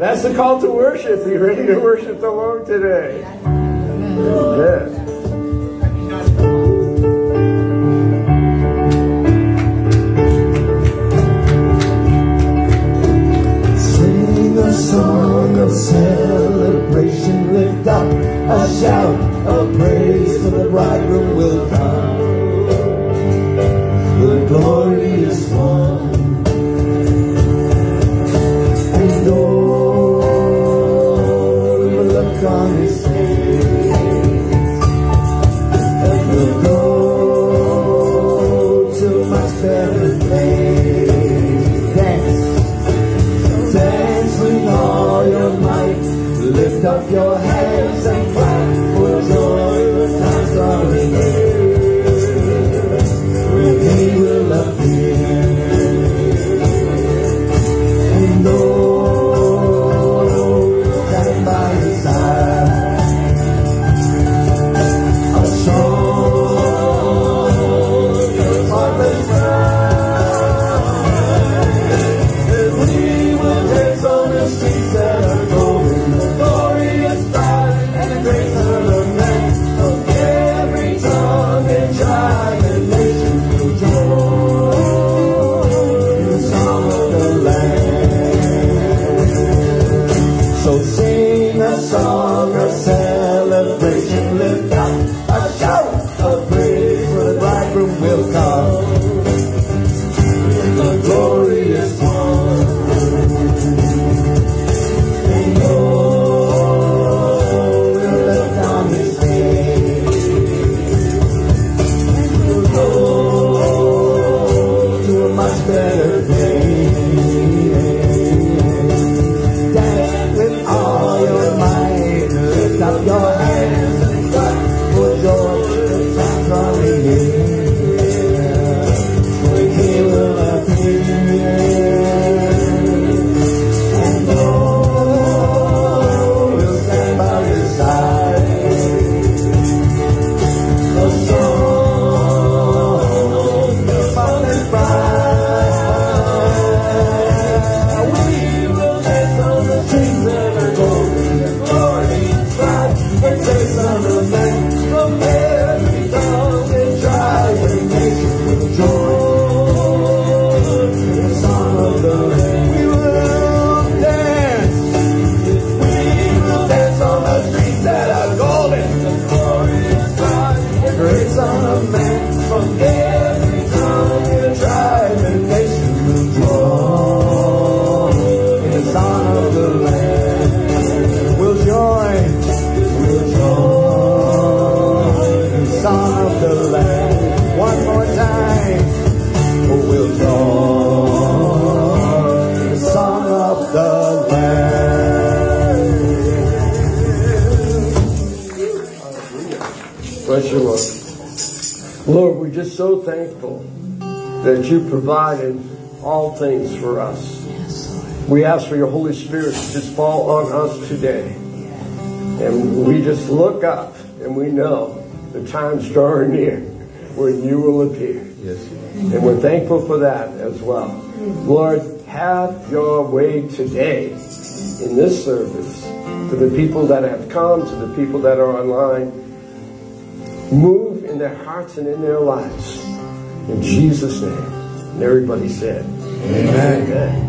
That's the call to worship. Be ready to worship the Lord today. Amen. A song of celebration lift up a shout of praise for the bridegroom will come the glory you provided all things for us. We ask for your Holy Spirit to just fall on us today. And we just look up and we know the time's drawing near when you will appear. Yes. And we're thankful for that as well. Lord, have your way today in this service to the people that have come, to the people that are online. Move in their hearts and in their lives. In Jesus' name. Everybody said, Amen. Amen.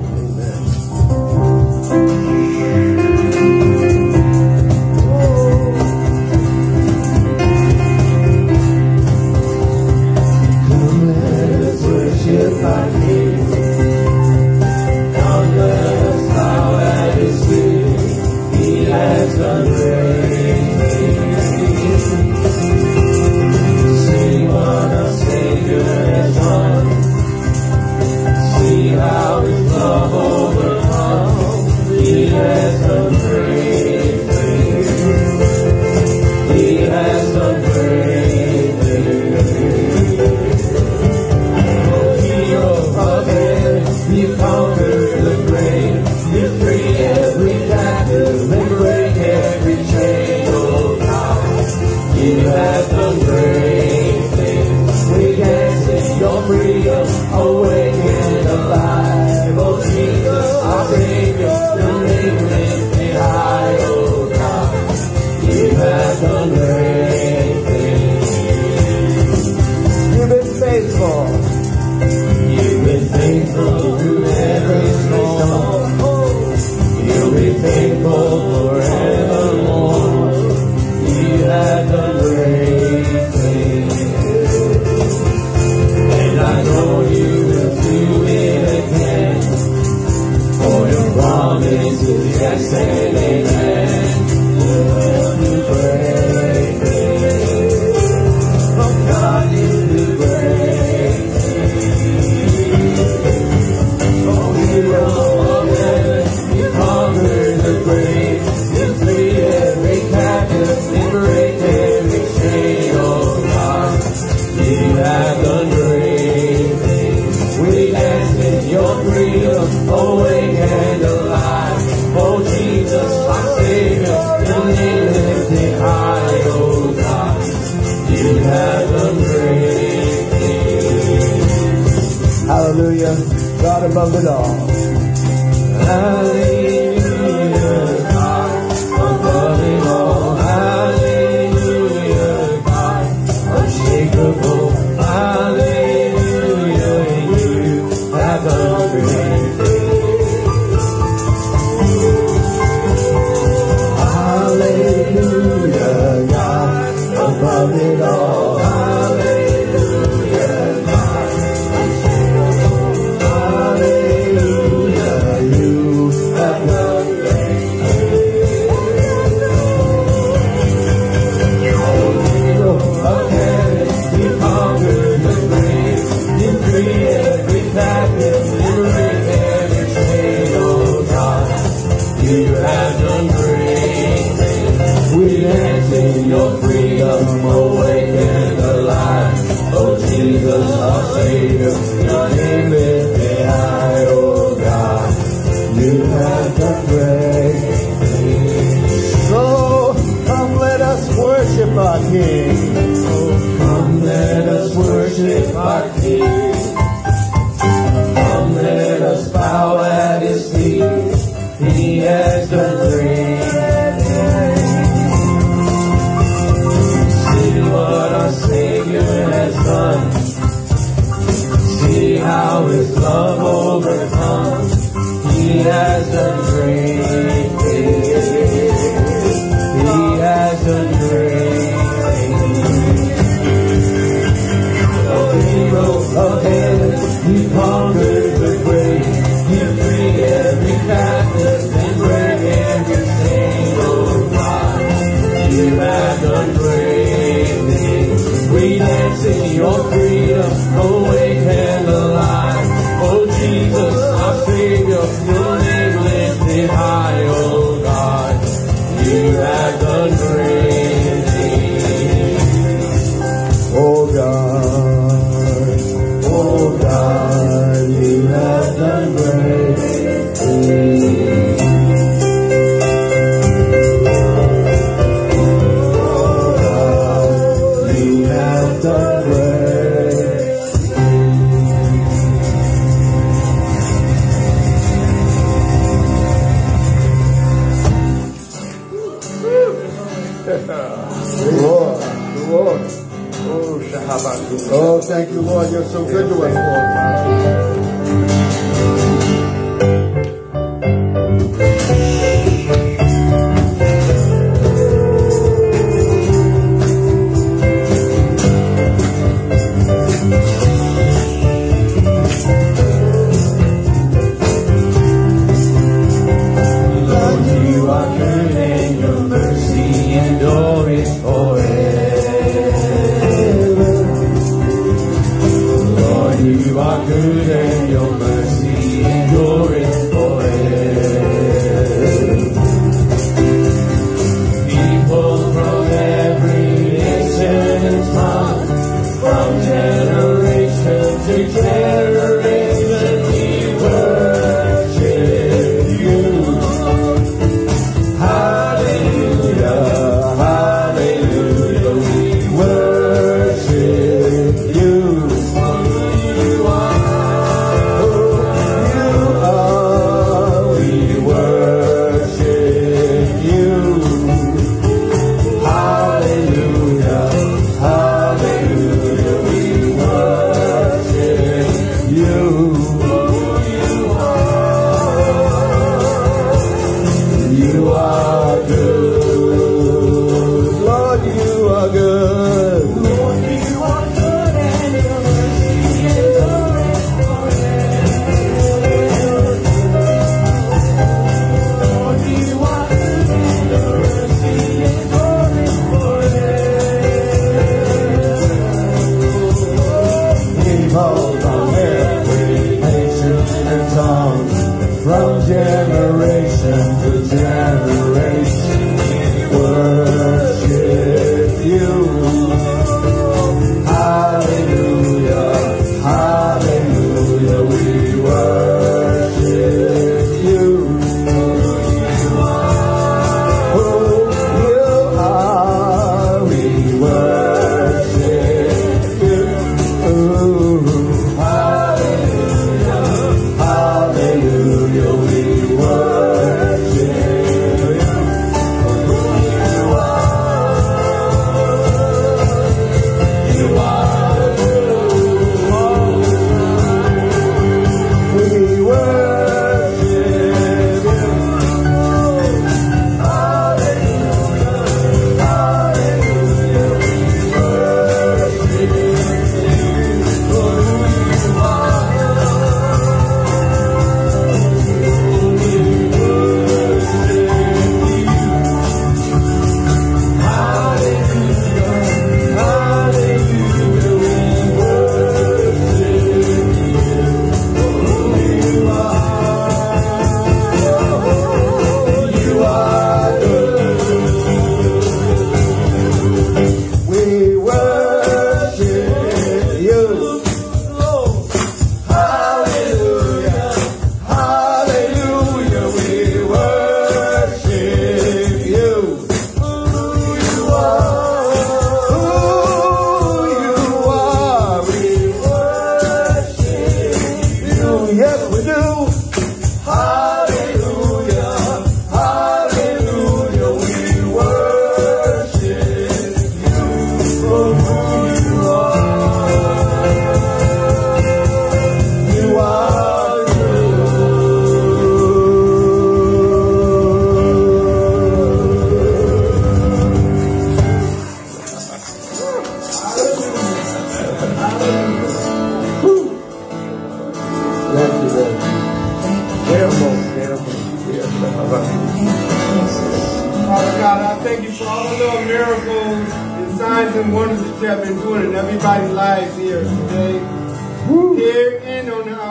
Oh, thank you, Lord. You're so good to us, Lord.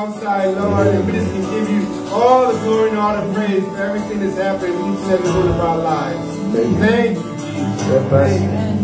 outside, Lord, and we just can give you all the glory and all the praise for everything that's happened in each and every one of our lives. Thank you. Thank you.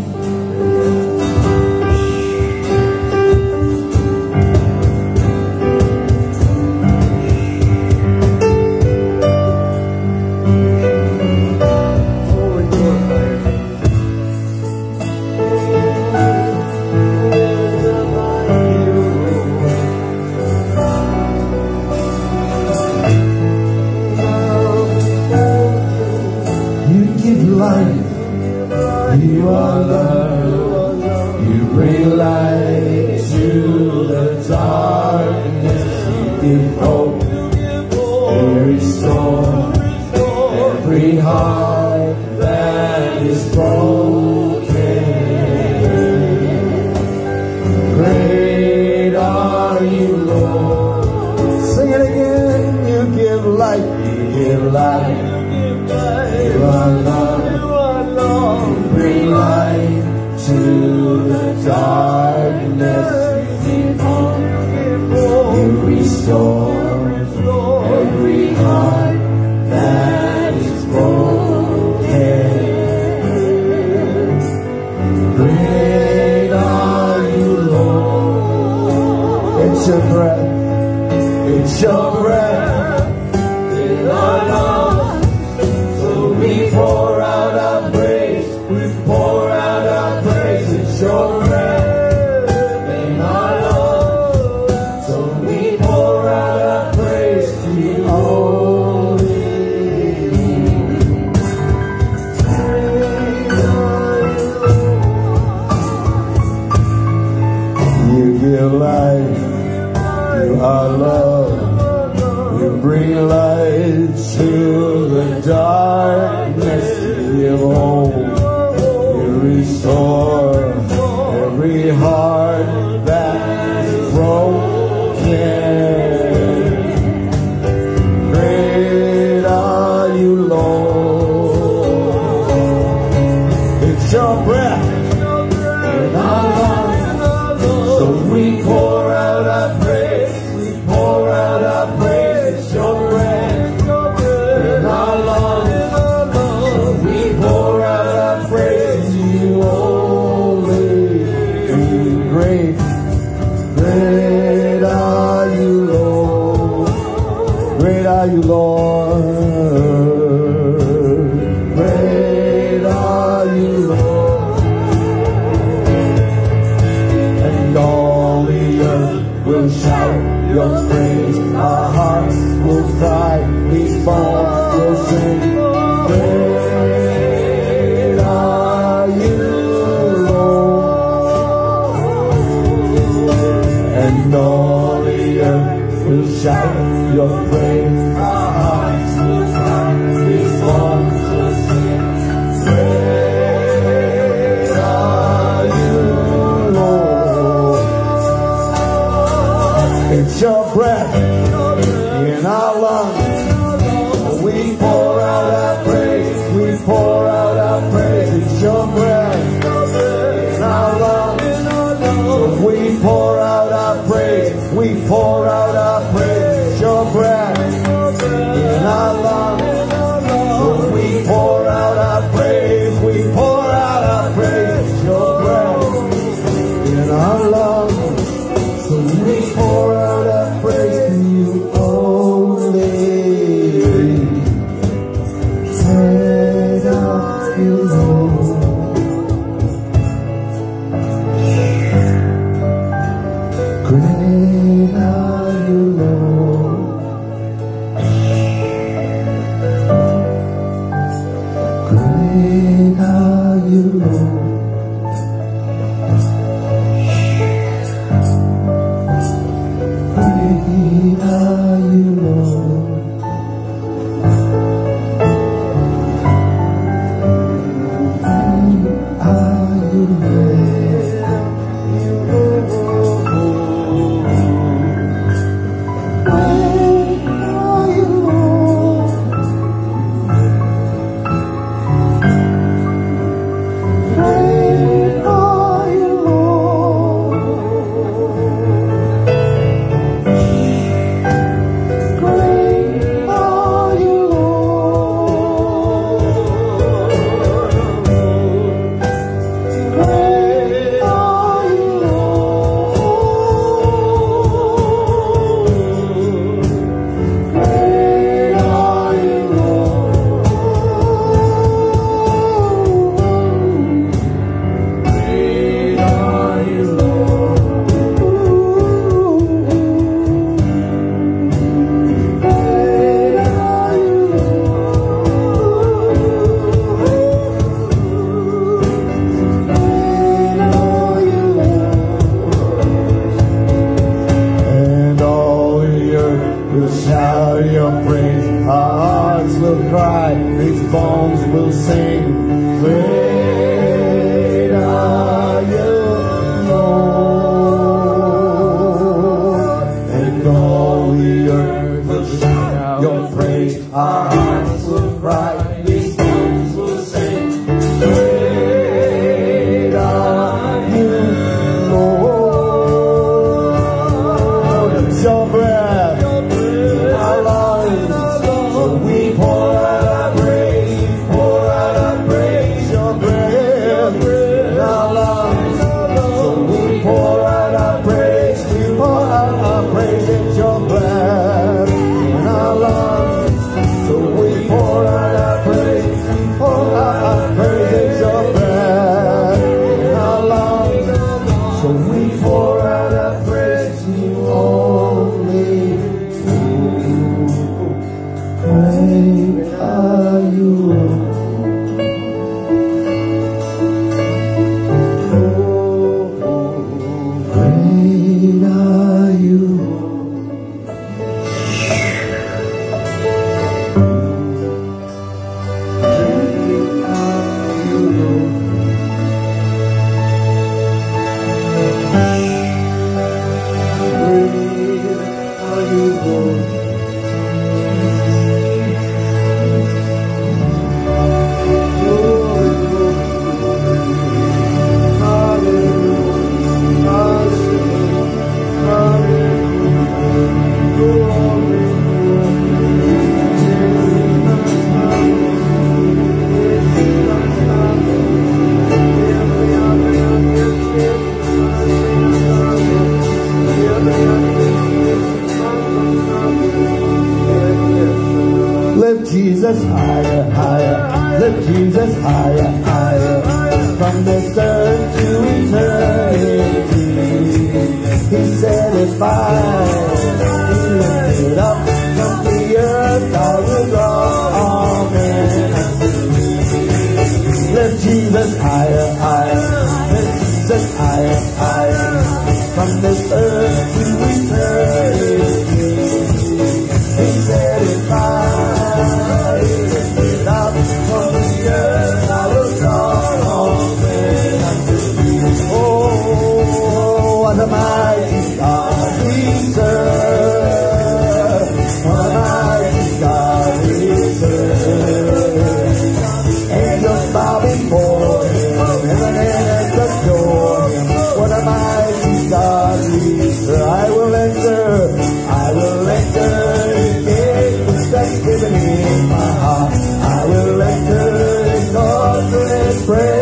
prayer.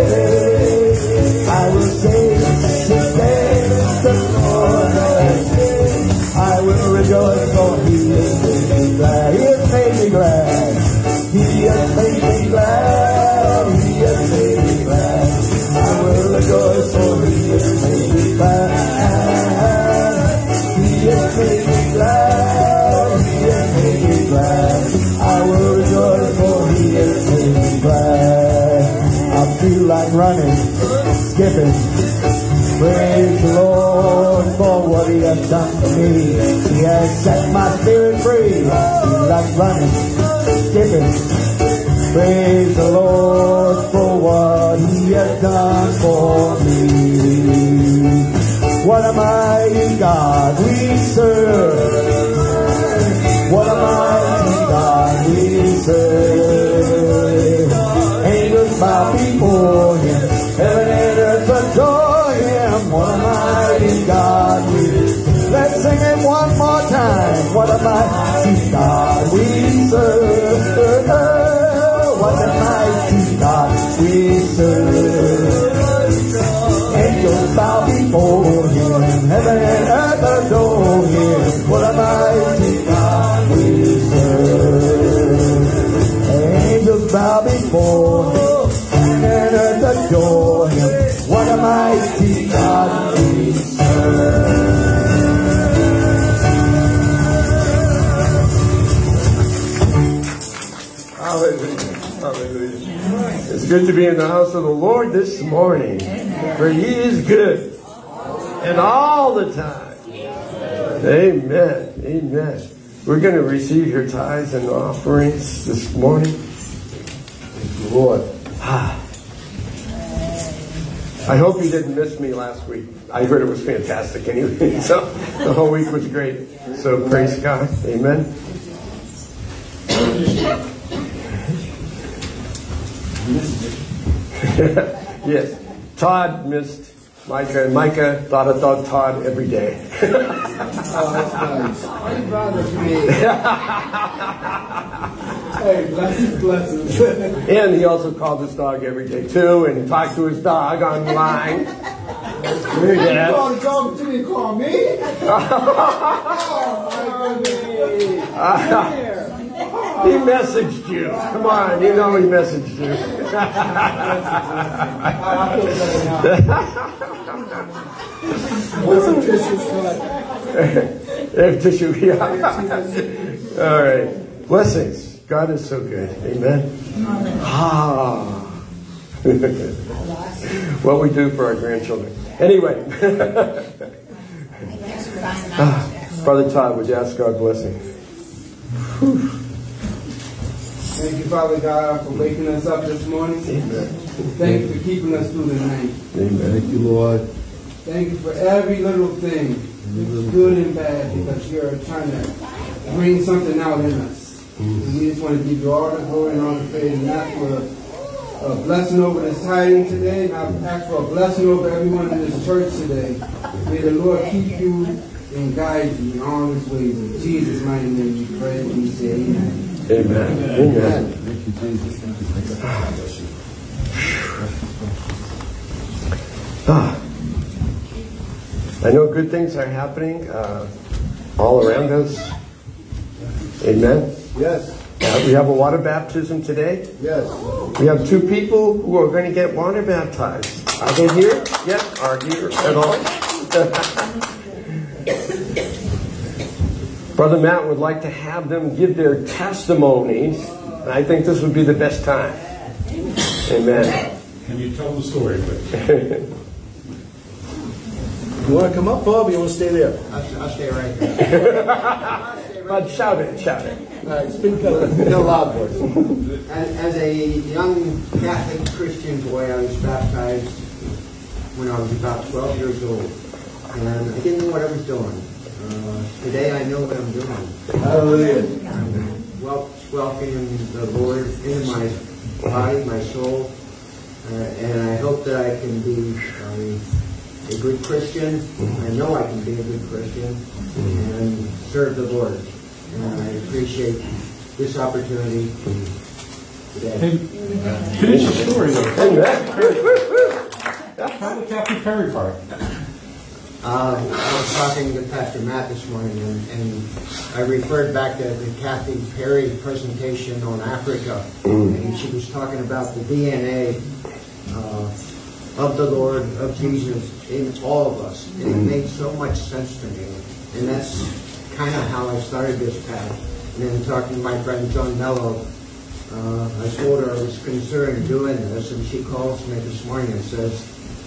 thanksgiving. Praise the Lord for what he has done for me. He has set my spirit free like running, skipping. Praise the Lord for what he has done for me. What a mighty God we serve. serve. What a mighty God we serve. Angels bow before him, heaven and earth adore him. What a mighty God we serve. Angels bow before. Good to be in the house of the Lord this morning. For he is good. And all the time. Amen. Amen. We're going to receive your tithes and offerings this morning. Lord. Ah. I hope you didn't miss me last week. I heard it was fantastic anyway. So the whole week was great. So praise God. Amen. yes. Todd missed Micah, and Micah thought I thought Todd every day. Oh, that's nice. Why you bother me? hey, blessings, blessings. and he also called his dog every day too, and talked to his dog online. You Yes. call the dog to me, call me? oh, my goodness. He messaged you. Come on, you know he messaged you. I feel better now. What's some tissue like tissue, yeah. All right. Blessings. God is so good. Amen. Ah. what we do for our grandchildren. Anyway. Ah, Brother Todd, would you ask God blessing? Thank you, Father God, for waking us up this morning. Amen. Thank you for keeping us through the night. Amen. Thank you, Lord. Thank you for every little thing, good and bad, because you're trying to bring something out in us. And we just want to give you all the glory and all the praise, and ask for a, a blessing over this tiding today, and I ask for a blessing over everyone in this church today. May the Lord keep you and guide you in all his ways. In Jesus' mighty name we pray and we say amen. Amen. Amen. Thank you, Jesus. Ah. I know good things are happening uh, all around us. Amen. Yes, Uh, we have a water baptism today. yes. We have two people who are going to get water baptized. Are they here yet? Are here at all? Brother Matt would like to have them give their testimonies, and I think this would be the best time. Amen. Can you tell the story, please? You want to come up, Bob, or you want to stay there? I'll, I'll stay right here. But shout it, shout it. All right, speak up. Get a loud voice. As, as a young Catholic Christian boy, I was baptized when I was about 12 years old. And I didn't know what I was doing. Uh, today I know what I'm doing. Hallelujah. I'm wel- welcoming the Lord into my body, my soul. Uh, and I hope that I can be um, a good Christian. I know I can be a good Christian and serve the Lord. And I appreciate this opportunity today. Finish the story, though. Amen. Tell the Kathy Perry part. Uh, I was talking to Pastor Matt this morning, and, and I referred back to the Kathy Perry presentation on Africa, and she was talking about the DNA uh, of the Lord, of Jesus, in all of us. And it made so much sense to me, and that's kind of how I started this path. And then talking to my friend John Mello, uh, I told her I was concerned doing this, and she calls me this morning and says,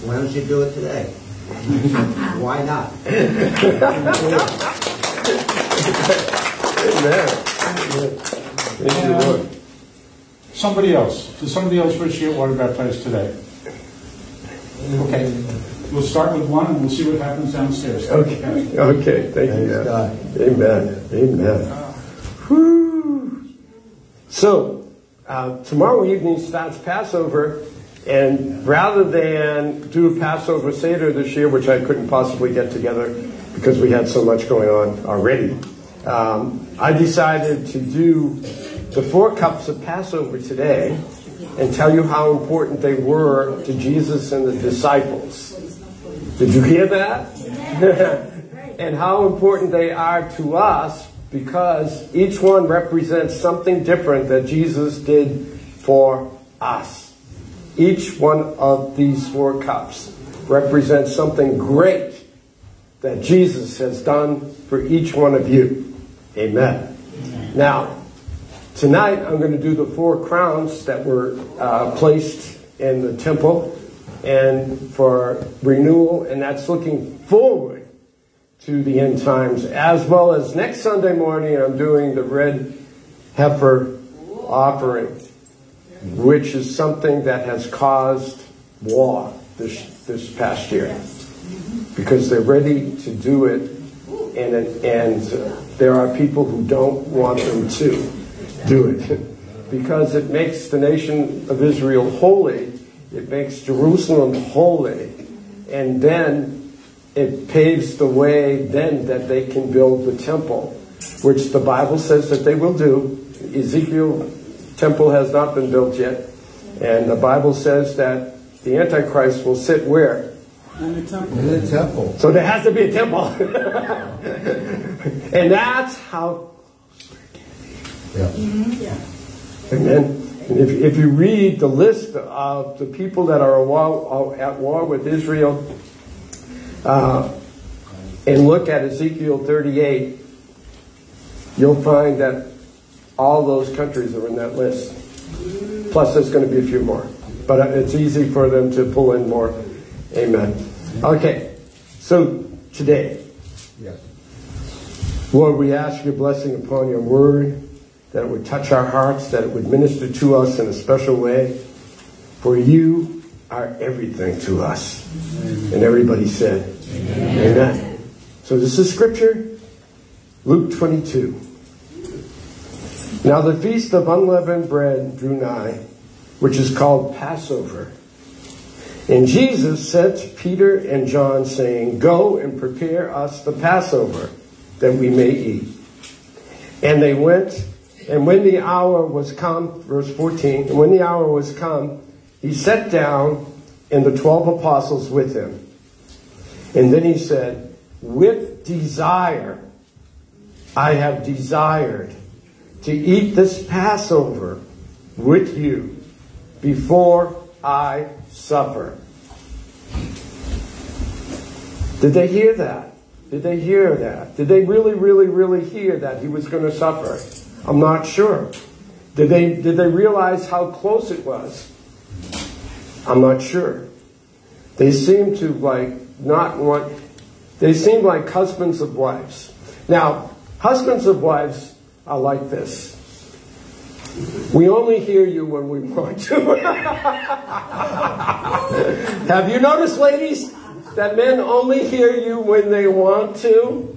"Why don't you do it today?" Why not? Amen. Thank you, Lord. Somebody else. Does somebody else wish to get water baptized today? Okay. We'll start with one and we'll see what happens downstairs. Okay, okay, thank you. God. Amen, amen. Whew. So, uh, tomorrow evening starts Passover, and rather than do Passover Seder this year, which I couldn't possibly get together because we had so much going on already, um, I decided to do the four cups of Passover today and tell you how important they were to Jesus and the disciples. Did you hear that? and how important they are to us because each one represents something different that Jesus did for us. Each one of these four cups represents something great that Jesus has done for each one of you. Amen. Now, tonight I'm going to do the four crowns that were uh, placed in the temple and for renewal, and that's looking forward to the end times, as well as next Sunday morning I'm doing the red heifer offering. Which is something that has caused war this, this past year. Because they're ready to do it, and, and there are people who don't want them to do it. Because it makes the nation of Israel holy, it makes Jerusalem holy, and then it paves the way then that they can build the temple, which the Bible says that they will do. Ezekiel temple has not been built yet, and the Bible says that the Antichrist will sit where? In the temple. In the temple. So there has to be a temple. and that's how Yeah. Amen. And if, if you read the list of the people that are at war, at war with Israel uh, and look at Ezekiel 38, you'll find that all those countries are in that list. Plus, there's going to be a few more. But uh, it's easy for them to pull in more. Amen. Okay, so today. Lord, we ask your blessing upon your word, that it would touch our hearts, that it would minister to us in a special way. For you are everything to us. And everybody said, Amen. So this is scripture, Luke 22. Now the feast of unleavened bread drew nigh, which is called Passover. And Jesus said to Peter and John, saying, Go and prepare us the Passover, that we may eat. And they went, and when the hour was come, verse 14, and when the hour was come, he sat down and the twelve apostles with him. And then he said, With desire I have desired to eat this Passover with you before I suffer. Did they hear that? Did they hear that? Did they really, really, really hear that he was going to suffer? I'm not sure. Did they, did they realize how close it was? I'm not sure. They seem to like not want, they seem like husbands of wives. Now, husbands of wives are like this. We only hear you when we want to. Have you noticed, ladies, that men only hear you when they want to?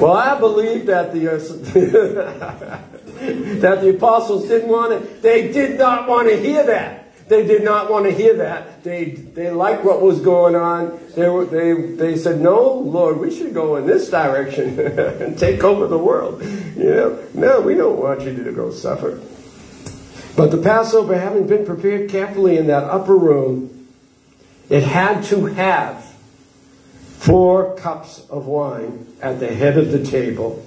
Well, I believe that the uh, that the apostles didn't want it. They did not want to hear that. They did not want to hear that. They they liked what was going on. They were they they said, "No, Lord, we should go in this direction and take over the world." You know, no, we don't want you to go suffer. But the Passover, having been prepared carefully in that upper room, it had to have four cups of wine at the head of the table.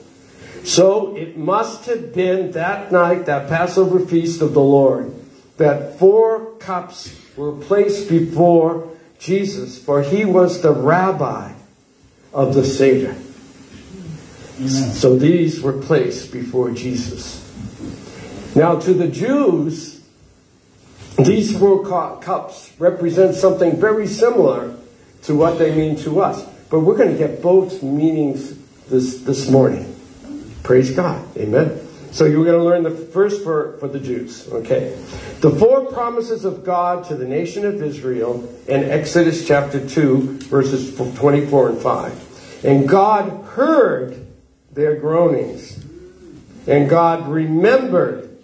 So it must have been that night, that Passover feast of the Lord, that four cups were placed before Jesus, for he was the rabbi of the Seder. So these were placed before Jesus. Now, to the Jews, these four cups represent something very similar to what they mean to us. But we're going to get both meanings this, this morning. Praise God. Amen. So you're going to learn the first for, for the Jews. Okay. The four promises of God to the nation of Israel in Exodus chapter 2, verses 24 and 5. And God heard their groanings. And God remembered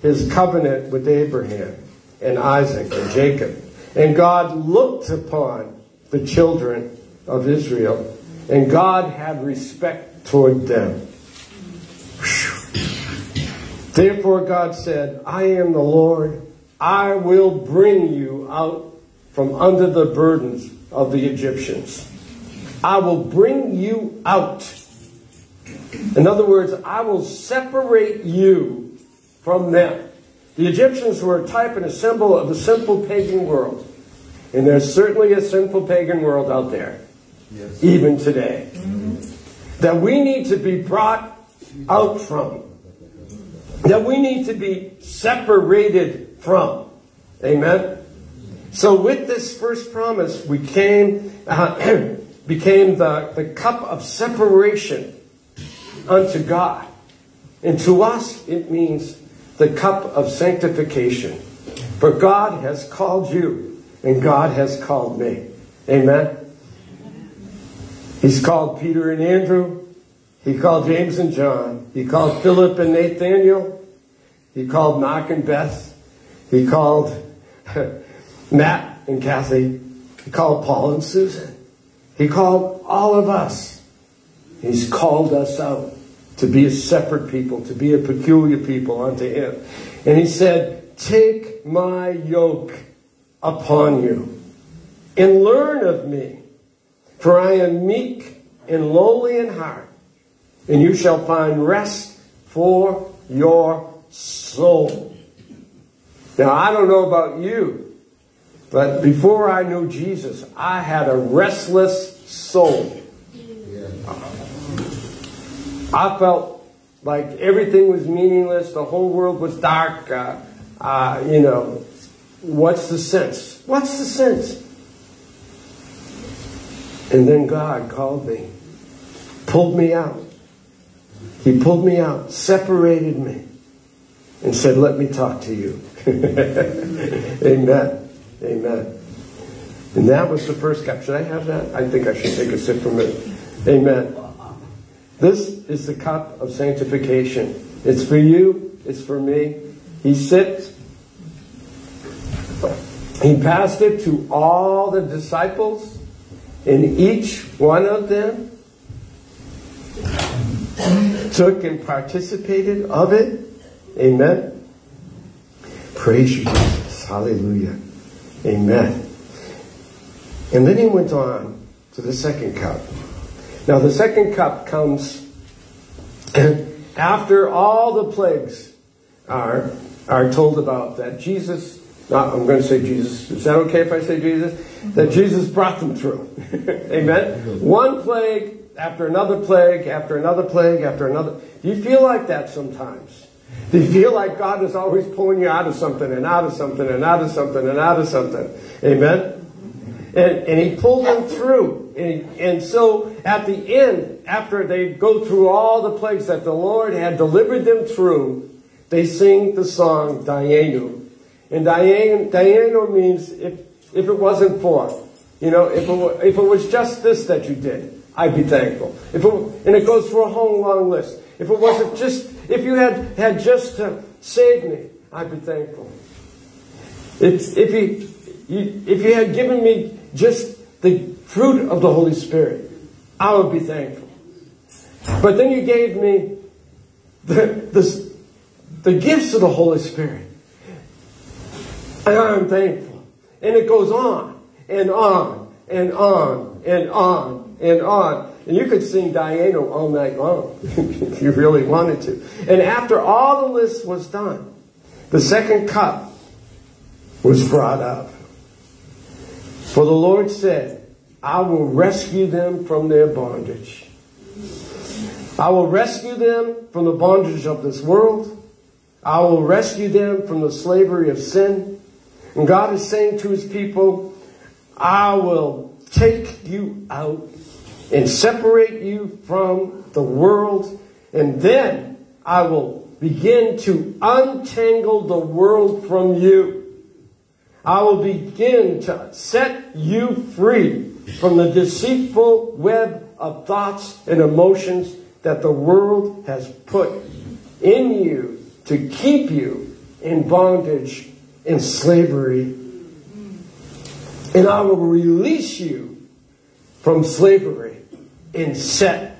his covenant with Abraham and Isaac and Jacob. And God looked upon the children of Israel, and God had respect toward them. Therefore, God said, I am the Lord. I will bring you out from under the burdens of the Egyptians. I will bring you out. In other words, I will separate you from them. The Egyptians were a type and a symbol of the simple pagan world. And there's certainly a sinful pagan world out there, even today, that we need to be brought out from, that we need to be separated from. Amen? So, with this first promise, we came, uh, became the, the cup of separation unto God. And to us, it means the cup of sanctification. For God has called you, and God has called me. Amen. He's called Peter and Andrew. He called James and John. He called Philip and Nathaniel. He called Mark and Beth. He called Matt and Kathy. He called Paul and Susan. He called all of us. He's called us out to be a separate people, to be a peculiar people unto Him. And He said, Take my yoke upon you and learn of me, for I am meek and lowly in heart, and you shall find rest for your soul. Now, I don't know about you, but before I knew Jesus, I had a restless soul. I felt like everything was meaningless, the whole world was dark. Uh, uh, you know, what's the sense? What's the sense? And then God called me, pulled me out. He pulled me out, separated me, and said, Let me talk to you. Amen. Amen. And that was the first cup. Should I have that? I think I should take a sip from it. Amen. This is the cup of sanctification. It's for you, it's for me. He sipped, he passed it to all the disciples, and each one of them took and participated of it. Amen. Praise you, Jesus. Hallelujah. Amen. And then he went on to the second cup. Now, the second cup comes after all the plagues are, are told about that Jesus, not, I'm going to say Jesus, is that okay if I say Jesus? That Jesus brought them through. Amen? One plague after another plague, after another plague, after another. Do you feel like that sometimes? Do you feel like God is always pulling you out of something and out of something and out of something and out of something? Amen? And, and he pulled them through. And, and so at the end, after they go through all the plagues that the Lord had delivered them through, they sing the song Dayenu. And Dayenu means if, if it wasn't for, you know, if it, if it was just this that you did, I'd be thankful. If it, and it goes through a whole long list. If it wasn't just, if you had, had just to save me, I'd be thankful. If, if, he, if you had given me just the fruit of the Holy Spirit, I would be thankful. But then you gave me the, the, the gifts of the Holy Spirit. And I'm thankful. And it goes on and on and on and on and on. And you could sing Dayenu all night long if you really wanted to. And after all the list was done, the second cup was brought up. For the Lord said, I will rescue them from their bondage. I will rescue them from the bondage of this world. I will rescue them from the slavery of sin. And God is saying to his people, I will take you out and separate you from the world. And then I will begin to untangle the world from you. I will begin to set you free from the deceitful web of thoughts and emotions that the world has put in you to keep you in bondage and slavery. And I will release you from slavery and set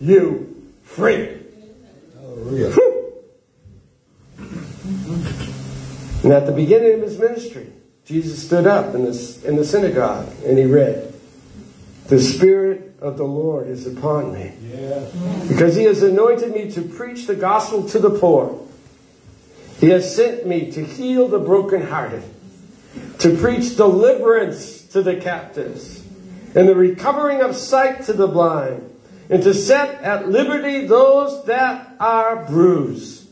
you free. Hallelujah. And at the beginning of his ministry, Jesus stood up in the, in the synagogue and he read, The Spirit of the Lord is upon me. Because he has anointed me to preach the gospel to the poor. He has sent me to heal the brokenhearted, to preach deliverance to the captives, and the recovering of sight to the blind, and to set at liberty those that are bruised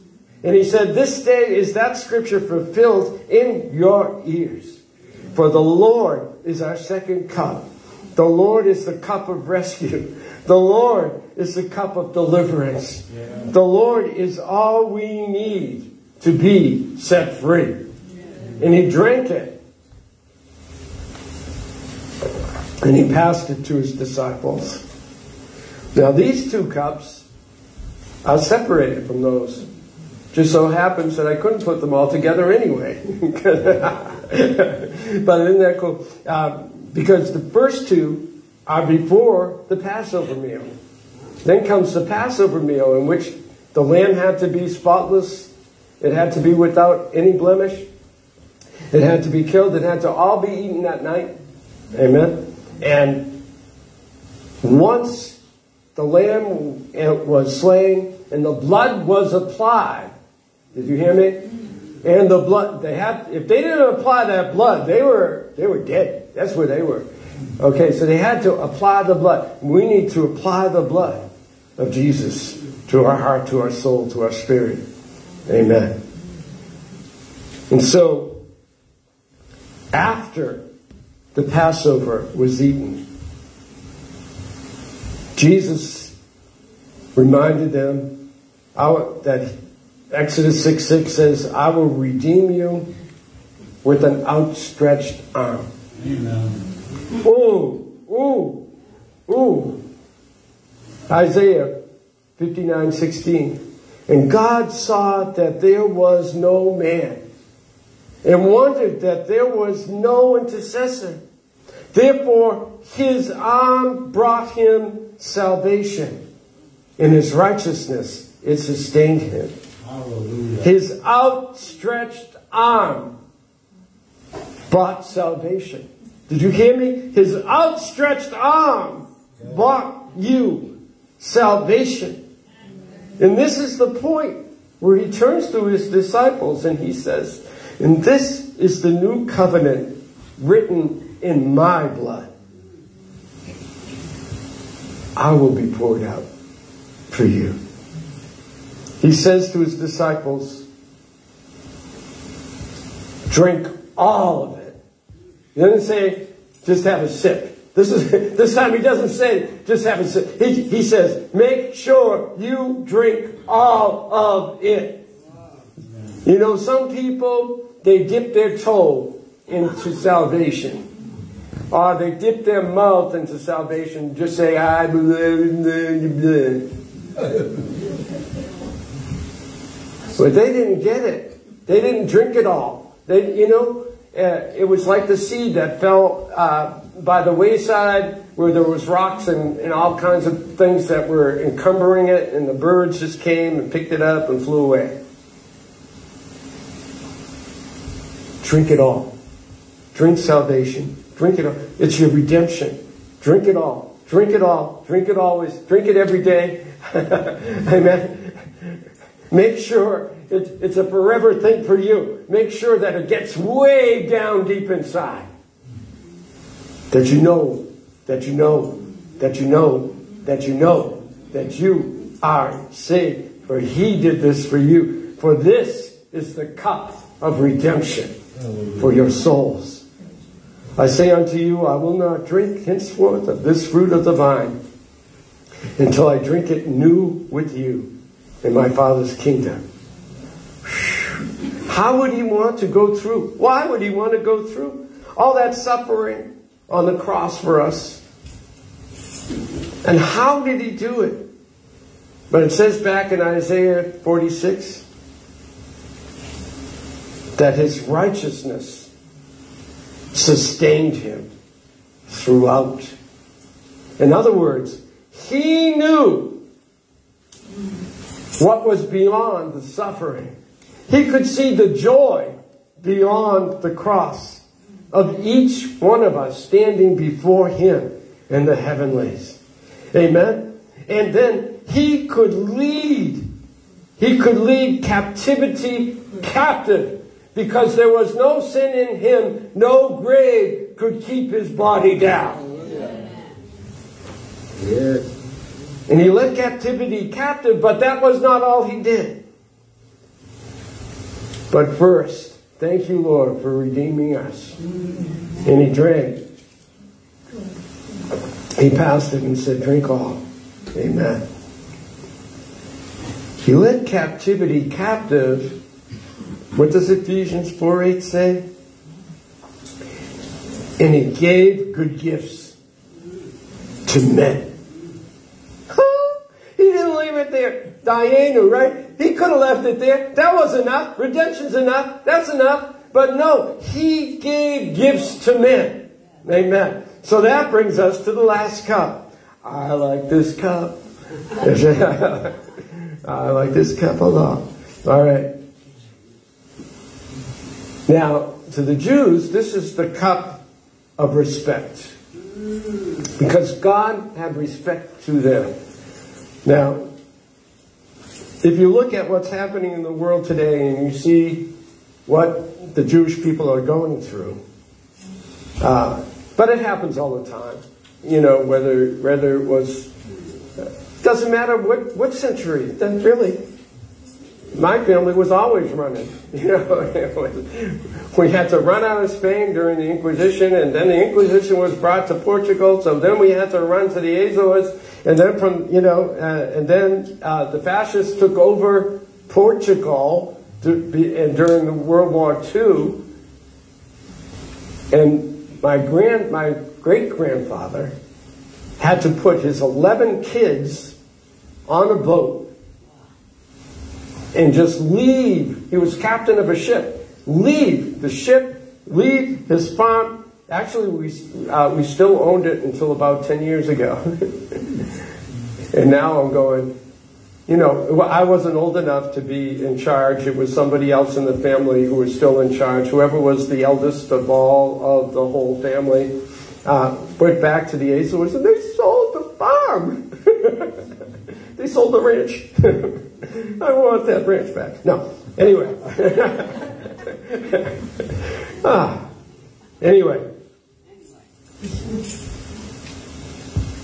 and he said, This day is that scripture fulfilled in your ears. For the Lord is our second cup, The Lord is the cup of rescue. The Lord is the cup of deliverance. The Lord is all we need to be set free. And he drank it. And he passed it to his disciples. Now, these two cups are separated from those. Just so happens that I couldn't put them all together anyway. but isn't that cool? Uh, because the first two are before the Passover meal. Then comes the Passover meal, in which the lamb had to be spotless, it had to be without any blemish, it had to be killed, it had to all be eaten that night. Amen. And once the lamb was slain and the blood was applied, did you hear me? And the blood they had if they didn't apply that blood, they were they were dead. That's where they were. Okay, so they had to apply the blood. We need to apply the blood of Jesus to our heart, to our soul, to our spirit. Amen. And so after the Passover was eaten, Jesus reminded them that Exodus 6 6 says, I will redeem you with an outstretched arm. Amen. Ooh, ooh, ooh. Isaiah 59 16. And God saw that there was no man and wondered that there was no intercessor. Therefore, his arm brought him salvation. In his righteousness, it sustained him. Hallelujah. His outstretched arm brought salvation. Did you hear me? His outstretched arm brought you salvation. And this is the point where he turns to his disciples and he says, And this is the new covenant written in my blood. I will be poured out for you. He says to his disciples, drink all of it. He doesn't say, just have a sip. This is this time he doesn't say just have a sip. He, he says, make sure you drink all of it. You know, some people they dip their toe into salvation. Or they dip their mouth into salvation, just say, I believe. But they didn't get it. They didn't drink it all. They, you know, uh, it was like the seed that fell uh, by the wayside where there was rocks and, and all kinds of things that were encumbering it, and the birds just came and picked it up and flew away. Drink it all. Drink salvation. Drink it all. It's your redemption. Drink it all. Drink it all. Drink it always. Drink it every day. Amen. Make sure it's, it's a forever thing for you. Make sure that it gets way down deep inside. That you know, that you know, that you know, that you know that you are saved. For he did this for you. For this is the cup of redemption for your souls. I say unto you, I will not drink henceforth of this fruit of the vine until I drink it new with you in my Father's kingdom. How would he want to go through? Why would he want to go through all that suffering on the cross for us? And how did he do it? But it says back in Isaiah 46 that his righteousness sustained him throughout. In other words, he knew what was beyond the suffering. He could see the joy beyond the cross of each one of us standing before him in the heavenlies. Amen. And then he could lead. He could lead captivity captive because there was no sin in him, no grave could keep his body down. Yes. And he led captivity captive, but that was not all he did. But first, thank you, Lord, for redeeming us. And he drank He passed it and said, Drink all. Amen. He led captivity captive. What does Ephesians 4 8 say? And he gave good gifts to men. he didn't leave it there. Dayenu, right? He could have left it there. That was enough. Redemption's enough. That's enough. But no, he gave gifts to men. Amen. So that brings us to the last cup. I like this cup. I like this cup a lot. All right. Now, to the Jews, this is the cup of respect. Because God had respect to them. Now, if you look at what's happening in the world today and you see what the Jewish people are going through, uh, but it happens all the time. You know, whether whether it was doesn't matter what what century. Really, my family was always running. You know, we had to run out of Spain during the Inquisition, and then the Inquisition was brought to Portugal. So then we had to run to the Azores, and then from you know, uh, and then uh, the fascists took over Portugal be, and during the World War II, and my grand my great grandfather had to put his 11 kids on a boat and just leave. He was captain of a ship. Leave the ship, leave his farm. Actually, we, uh, we still owned it until about 10 years ago. and now I'm going, you know, I wasn't old enough to be in charge. It was somebody else in the family who was still in charge. Whoever was the eldest of all of the whole family uh, went back to the Azores and they sold the farm. they sold the ranch. I want that branch back. No. Anyway. ah. Anyway.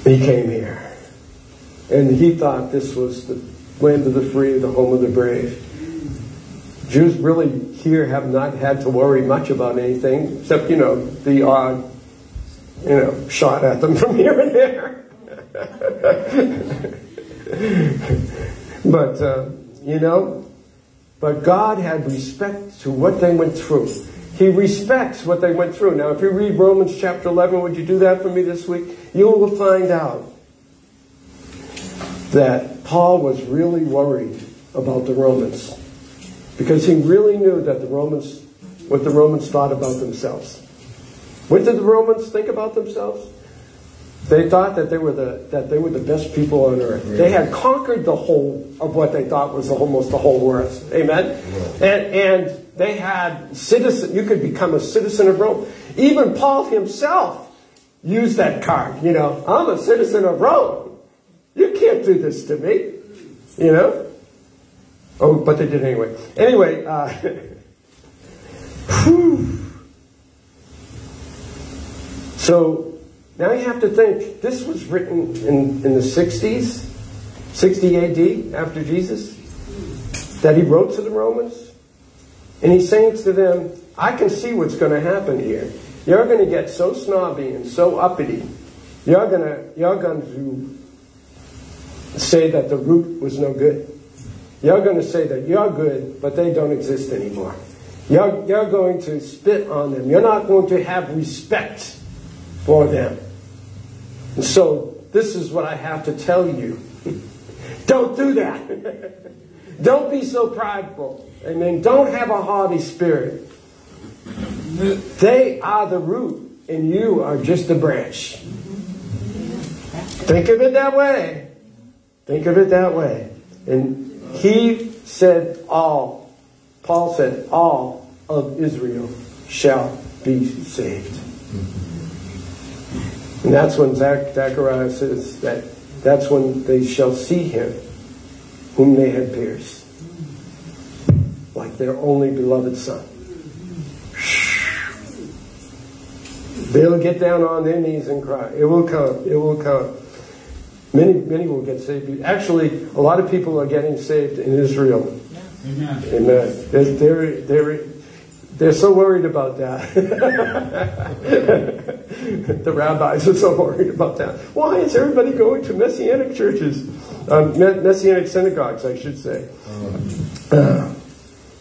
He came here. And he thought this was the land of the free, the home of the brave. Jews really here have not had to worry much about anything, except, you know, the odd, you know, shot at them from here and there. But, uh, you know, but God had respect to what they went through. He respects what they went through. Now, if you read Romans chapter 11, would you do that for me this week? You will find out that Paul was really worried about the Romans because he really knew that the Romans, what the Romans thought about themselves. What did the Romans think about themselves? They thought that they were the that they were the best people on earth. Yeah. They had conquered the whole of what they thought was almost the whole world. Amen. Yeah. And and they had citizen. You could become a citizen of Rome. Even Paul himself used that card. You know, I'm a citizen of Rome. You can't do this to me. You know. Oh, but they did anyway. Anyway. Uh, so now you have to think, this was written in, in the 60s, 60 AD after Jesus, that he wrote to the Romans. And he's saying to them, I can see what's going to happen here. You're going to get so snobby and so uppity. You're going to, you're going to say that the root was no good. You're going to say that you're good, but they don't exist anymore. You're, you're going to spit on them. You're not going to have respect for them. And so, this is what I have to tell you. Don't do that. Don't be so prideful. Amen. Don't have a haughty spirit. They are the root, and you are just a branch. Think of it that way. Think of it that way. And he said, All, Paul said, all of Israel shall be saved. And that's when Zach, Zechariah says that that's when they shall see him whom they had pierced, like their only beloved son. They'll get down on their knees and cry. It will come. It will come. Many, many will get saved. Actually, a lot of people are getting saved in Israel. Amen. Amen. They're, they're, They're so worried about that. the rabbis are so worried about that. Why is everybody going to Messianic churches? Um, Messianic synagogues, I should say. Uh,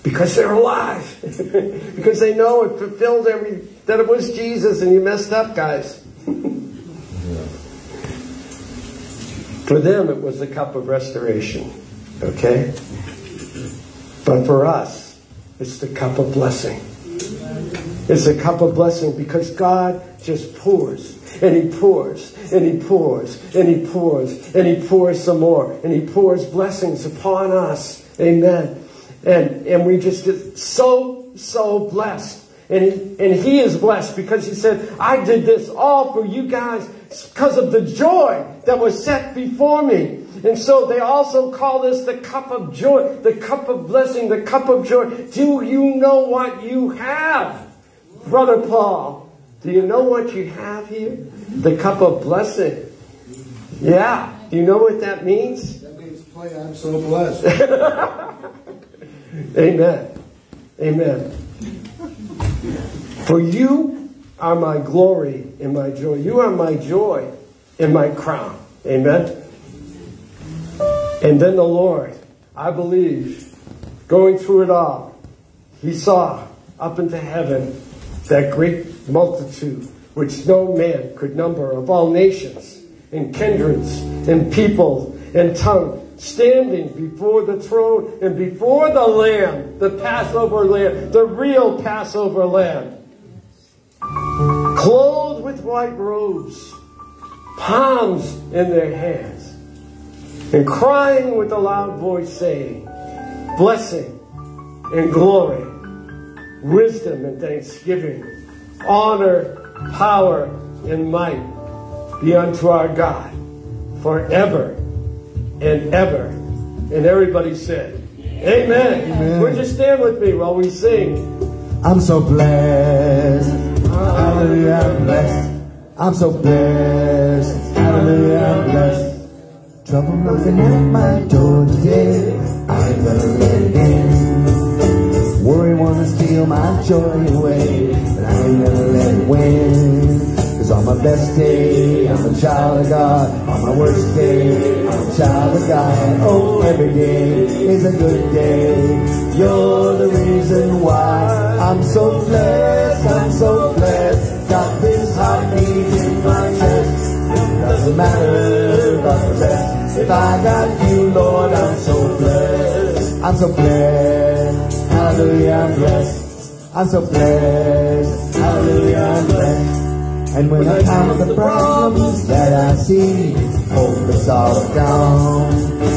because they're alive. because they know it fulfilled every, that it was Jesus and you messed up, guys. For them, it was the cup of restoration. Okay? But for us, it's the cup of blessing. It's a cup of blessing because God just pours and He pours and He pours and He pours and He pours some more and He pours blessings upon us. Amen. And, and we just get so, so blessed. And he, and he is blessed because he said, I did this all for you guys because of the joy that was set before me. And so they also call this the cup of joy, the cup of blessing, the cup of joy. Do you know what you have, Brother Paul? Do you know what you have here? The cup of blessing. Yeah. Do you know what that means? That means play, I'm so blessed. Amen. Amen. For you are my glory and my joy. You are my joy and my crown. Amen. And then the Lord, I believe, going through it all, he saw up into heaven that great multitude which no man could number of all nations and kindreds and people and tongue standing before the throne and before the Lamb, the Passover Lamb, the real Passover Lamb, clothed with white robes, palms in their hands, and crying with a loud voice, saying, Blessing and glory, wisdom and thanksgiving, honor, power, and might be unto our God forever and ever. And everybody said, Amen. Amen. Would you stand with me while we sing? I'm so blessed. Hallelujah, I'm blessed. I'm so blessed. Hallelujah, I'm blessed. Trouble knocking at my door today. I gonna let it in. Worry wanna steal my joy away, but I ain't gonna let it win. Cause on my best day, I'm a child of God. On my worst day, I'm a child of God. Oh, every day is a good day. You're the reason why I'm so blessed. I'm so blessed. Got this heartbeat in my chest. It doesn't matter about the rest. If I got you, Lord, I'm so blessed. I'm so blessed. Hallelujah, I'm blessed. I'm so blessed. Hallelujah, I'm blessed. And when I count the problems that I see, hope it's all gone.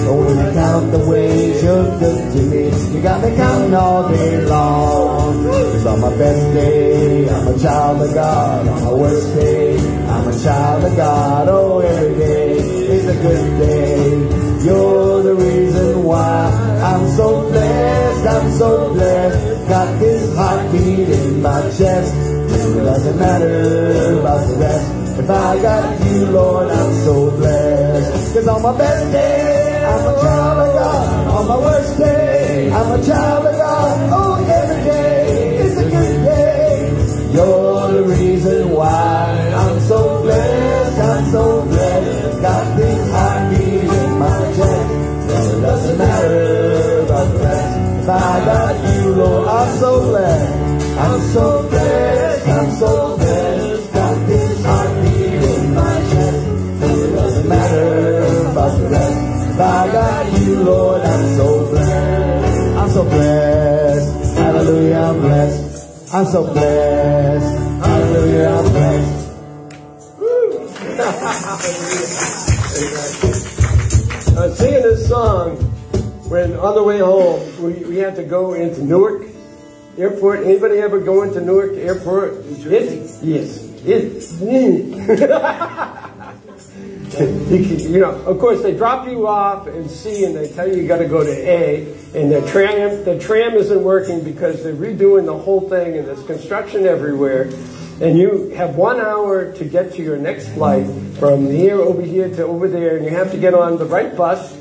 Oh, when I count the ways you're good to me, you got me counting all day long. Cause on my best day, I'm a child of God. On my worst day, I'm a child of God. Oh, every day is a good day. You're the reason why I'm so blessed. I'm so blessed. Got this heartbeat in my chest. It doesn't matter about the rest. If I got you, Lord, I'm so blessed. Cause on my best day, I'm a child of God. On my worst day, I'm a child of God. Oh, every day is a good day. You're the reason why I'm so blessed. I'm so blessed. Got this heartbeat in my chest. It doesn't matter about the rest. If I got you, Lord, I'm so blessed. I'm so blessed. So blessed. Got this heartbeat in my chest. It doesn't matter about the rest. If I got you, Lord, I'm so blessed. I'm so blessed. Hallelujah, I'm blessed. I'm so blessed. Hallelujah, I'm blessed. uh, singing this song when on the way home we had to go into Newark Airport. Anybody ever go into Newark Airport? It's, yes. It, you know, of course, they drop you off in C and they tell you you got to go to A, and the tram the tram isn't working because they're redoing the whole thing and there's construction everywhere. And you have one hour to get to your next flight from here over here to over there, and you have to get on the right bus.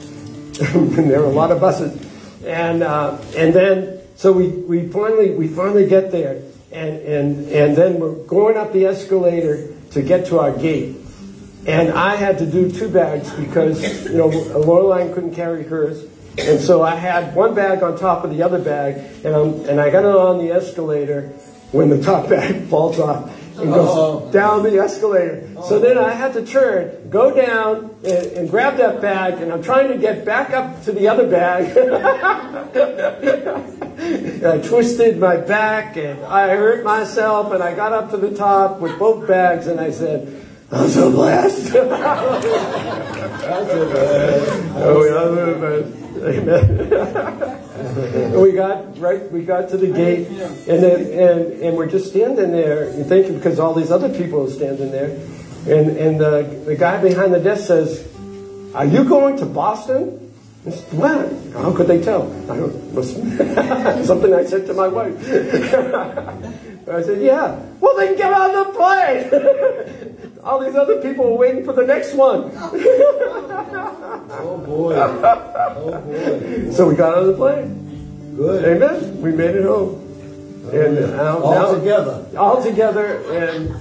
and there are a lot of buses, and uh, and then So we, we finally we finally get there, and and and then we're going up the escalator to get to our gate, and I had to do two bags because you know Loreline couldn't carry hers, and so I had one bag on top of the other bag, and I'm, and I got it on the escalator when the top bag falls off and goes down the escalator. So then I had to turn, go down, and, and grab that bag, and I'm trying to get back up to the other bag. I twisted my back, and I hurt myself, and I got up to the top with both bags, and I said, I'm so blessed. Oh, yeah, amen. We got right. We got to the gate, and then and and we're just standing there. You thinking because all these other people are standing there, and and the the guy behind the desk says, "Are you going to Boston?" I said, When? How could they tell? I don't, something I said to my wife. I said, "Yeah." Well, then get on the plane. all these other people are waiting for the next one. Oh boy. Oh boy. So we got on the plane. Good. Amen. We made it home. And now, um, All now- together. all together, and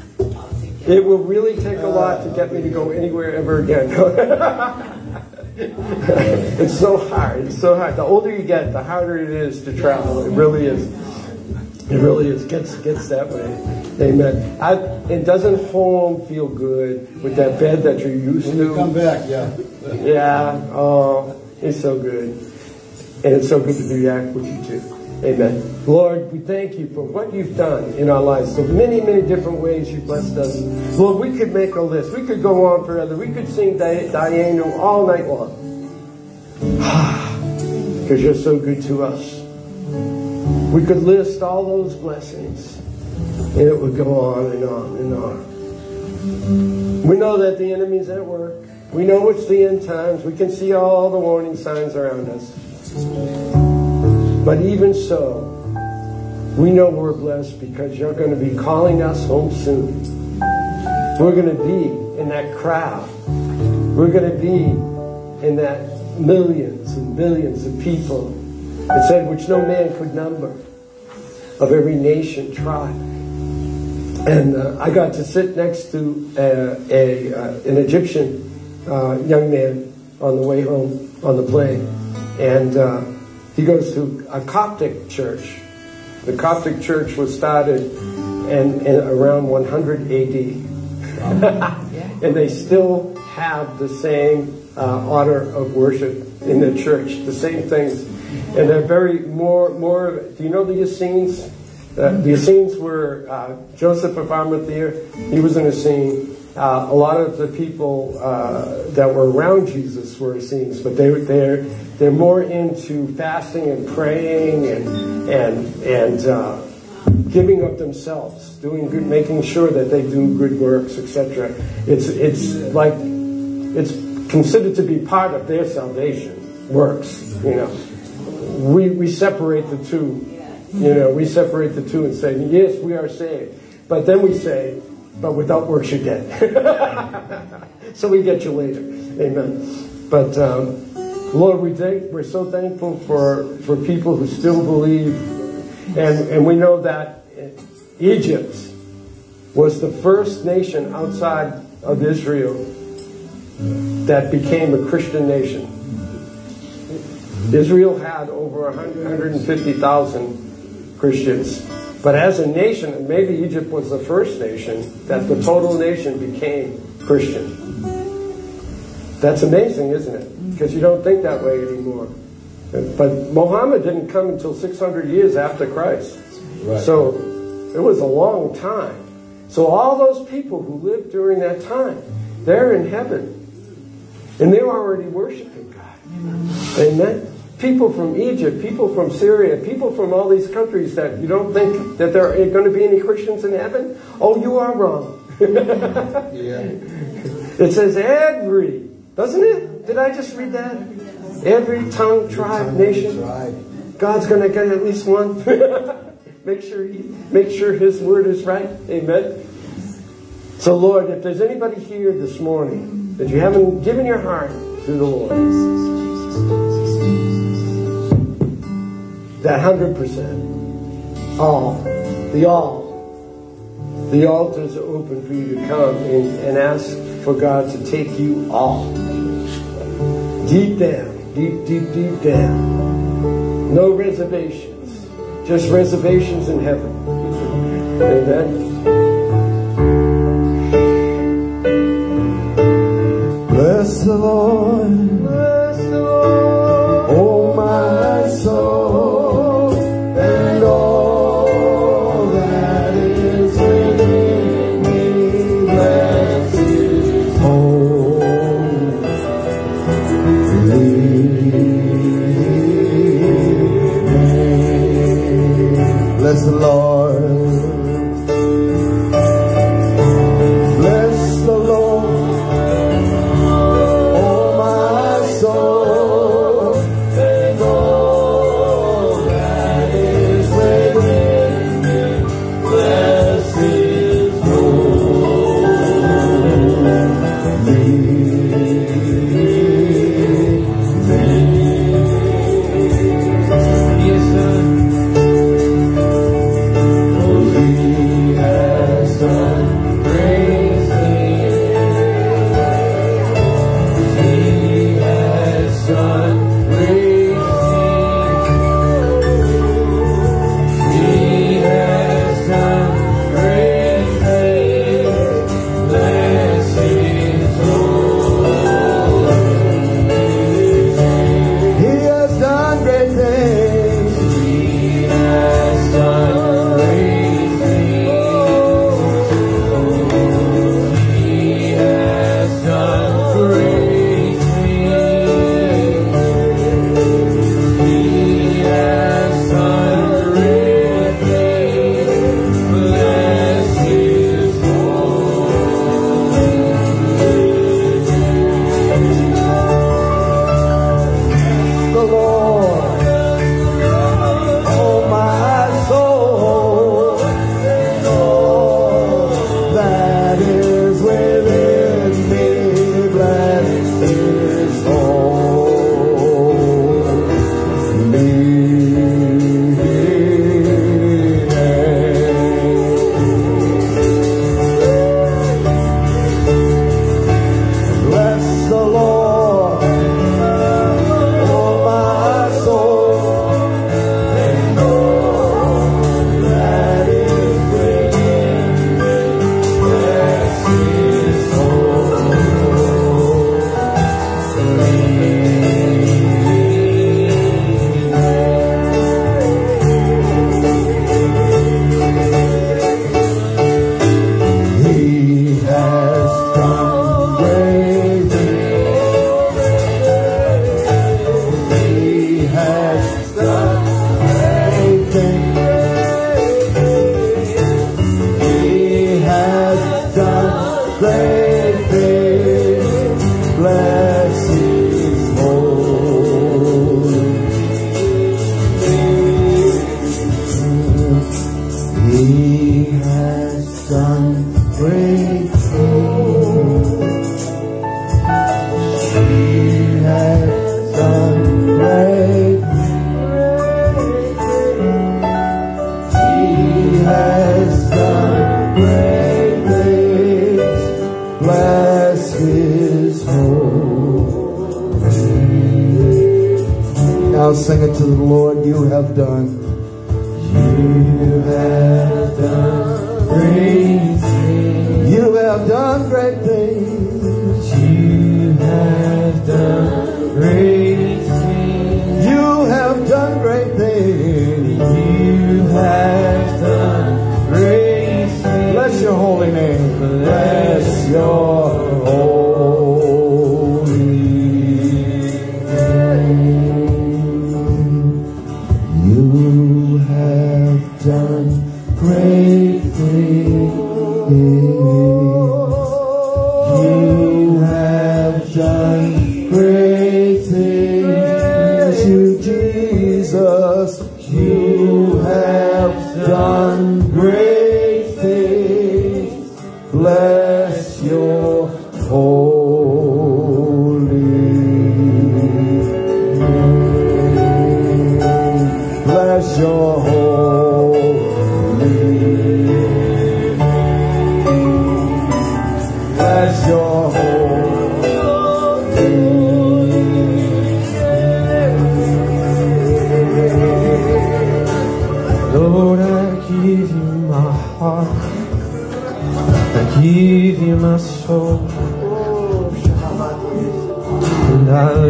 it will really take a lot to get me to go anywhere ever again. it's so hard. It's so hard. The older you get, the harder it is to travel. It really is. It really is. Gets gets that way. Amen. I, and doesn't home feel good with that bed that you're used When you come back, yeah. Yeah. Oh, it's so good. And it's so good to be back with you too. Amen. Lord, we thank you for what you've done in our lives. So many, many different ways you've blessed us. Lord, we could make a list. We could go on forever. We could sing Di- Dayenu all night long. Because you're so good to us. We could list all those blessings. And it would go on and on and on. We know that the enemy's at work. We know it's the end times. We can see all the warning signs around us. But even so, we know we're blessed because you're going to be calling us home soon. We're going to be in that crowd. We're going to be in that millions and billions of people, it said, which no man could number, of every nation, tribe. And uh, I got to sit next to uh, a, uh, an Egyptian uh, young man on the way home on the plane. And uh, he goes to a Coptic church. The Coptic church was started in, in around 100 AD. and they still have the same uh, order of worship in the church, the same things. And they're very more, more, do you know the Essenes? Uh, the Essenes were uh, Joseph of Arimathea. He was an Essene. Uh, a lot of the people uh, that were around Jesus were Essenes, but they, they're, they're more into fasting and praying and, and, and uh, giving up themselves, doing good, making sure that they do good works, etc. It's, it's like, it's considered to be part of their salvation, works, you know. We, we separate the two you know, we separate the two and say, yes, we are saved. But then we say, but without works you're dead. so we get you later. Amen. But um, Lord, we thank, we're so thankful for, for people who still believe. And, and we know that Egypt was the first nation outside of Israel that became a Christian nation. Israel had over 100, 150,000 Christians. But as a nation, maybe Egypt was the first nation that the total nation became Christian. That's amazing, isn't it? Because you don't think that way anymore. But Muhammad didn't come until 600 years after Christ. Right. So it was a long time. So all those people who lived during that time, they're in heaven. And they're already worshiping God. Amen. People from Egypt, people from Syria, people from all these countries that you don't think that there are going to be any Christians in heaven. Oh, you are wrong. Yeah. It says every, doesn't it? Did I just read that? Every tongue, tribe, nation. God's going to get at least one. make sure he, make sure His word is right. Amen. So, Lord, if there's anybody here this morning that you haven't given your heart to the Lord, the hundred percent, all, the all. The altar's open for you to come and, and ask for God to take you all. Deep down, deep, deep, deep down. No reservations, just reservations in heaven. Amen. Bless the Lord.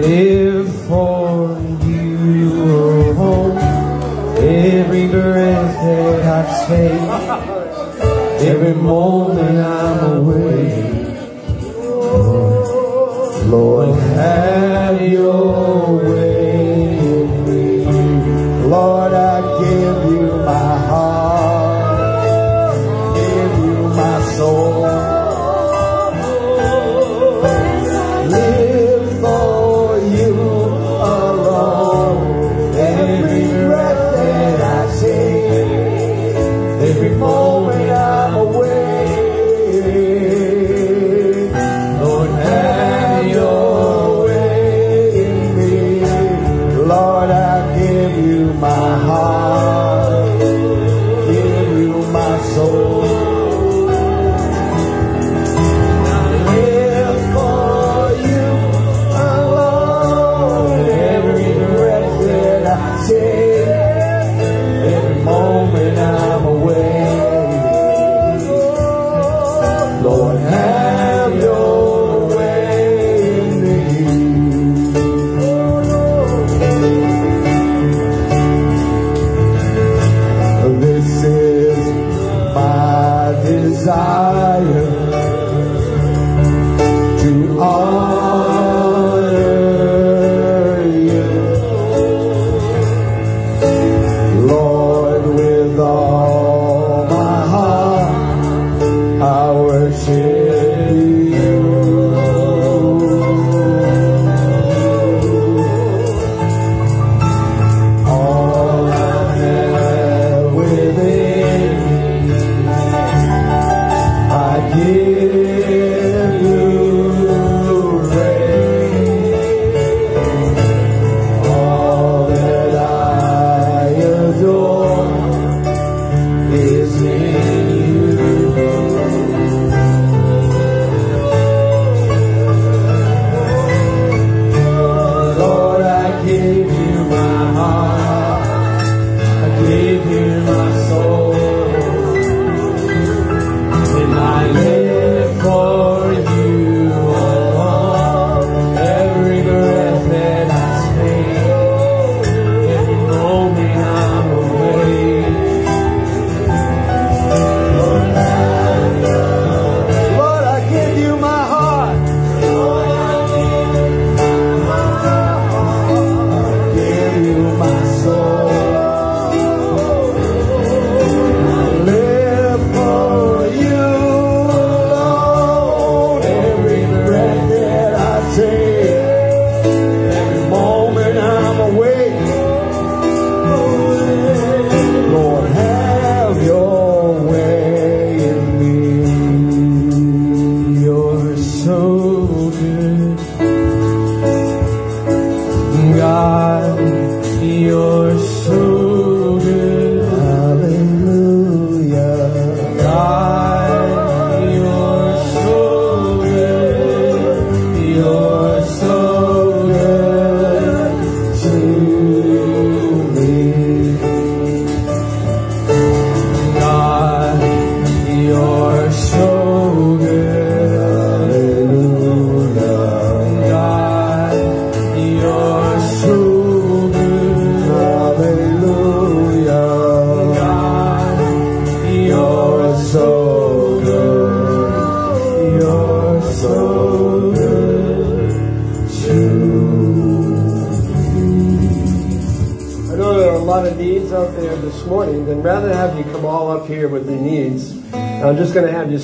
Live for you. Oh, every breath that I take, every moment I'm awake. Lord, have your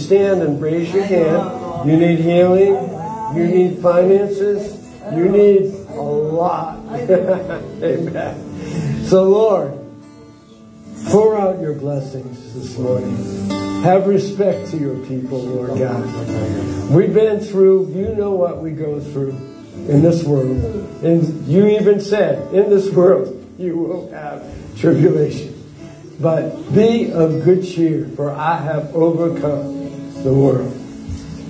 stand and raise your hand. You need healing, you need finances, you need a lot. Amen. So, Lord, pour out your blessings this morning. Have respect to your people, Lord God. We've been through, you know what we go through in this world. And you even said, in this world, you will have tribulation. But be of good cheer, for I have overcome the world.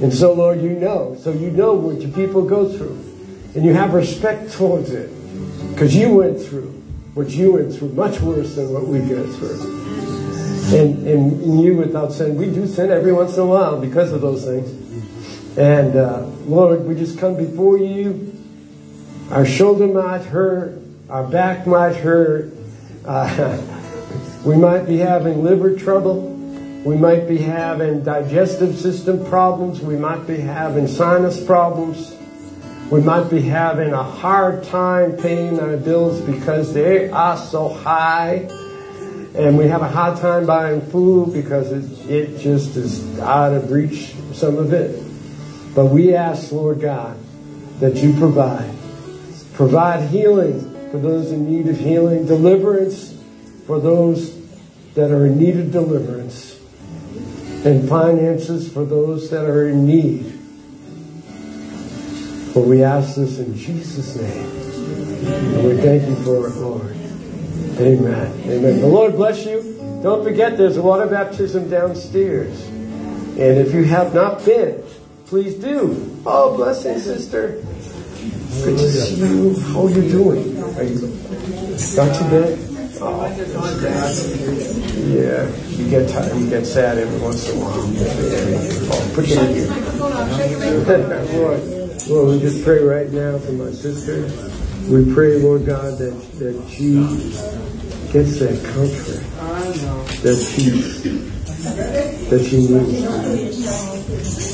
And so, Lord, you know. So you know what your people go through. And you have respect towards it. Because you went through what you went through, much worse than what we go through. And, and you, without sin, we do sin every once in a while because of those things. And uh, Lord, we just come before you. Our shoulder might hurt, our back might hurt. Uh, we might be having liver trouble. We might be having digestive system problems. We might be having sinus problems. We might be having a hard time paying our bills because they are so high. And we have a hard time buying food because it, it just is out of reach, some of it. But we ask, Lord God, that you provide. Provide healing for those in need of healing, deliverance for those that are in need of deliverance, and finances for those that are in need. For we ask this in Jesus' name. And we thank you for it, Lord. Amen. Amen. The Lord bless you. Don't forget there's a water baptism downstairs. And if you have not been, please do. Oh, blessing, sister. Good to see you. How are you doing? Are you too bad? Yeah, you get tired, you get sad every once in a while. Put in here. Lord, Lord, we just pray right now for my sister. We pray, Lord God, that, that she gets that comfort that she that she needs.